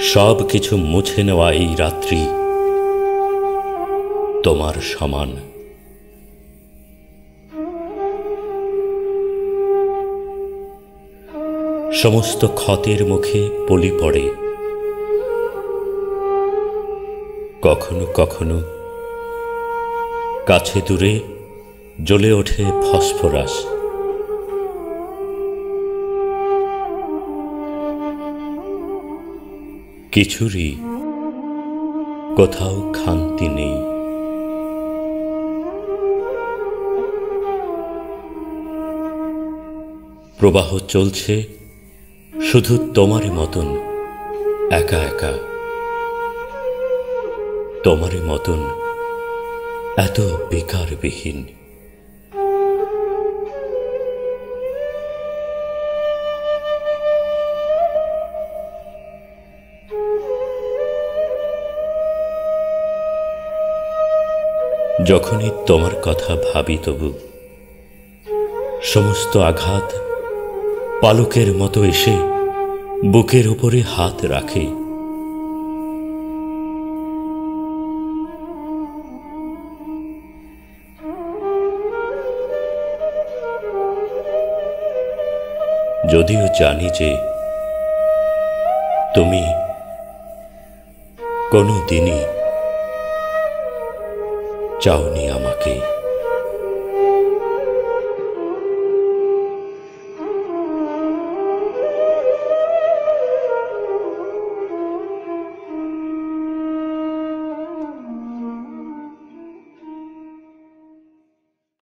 সব কিছু মুছে নেওয়া এই রাত্রি। তোমার সমান। সমস্ত ক্ষতের মুখে পলি পড়ে। কখনো কখনো কাছে দূরে জ্বলে ওঠে ফসফরাস। কিছুরই কোথাও খান্তি নেই। প্রবাহ চলছে শুধু তোমারই মতন, একা একা। তোমারই মতন এত বিকারবিহীন। যখনই তোমার কথা ভাবি তবু, সমস্ত আঘাত পালকের মতো এসে বুকের উপরে হাত রাখে। যদিও জানি যে তুমি কোনো দিনই চাওনি আমাকে।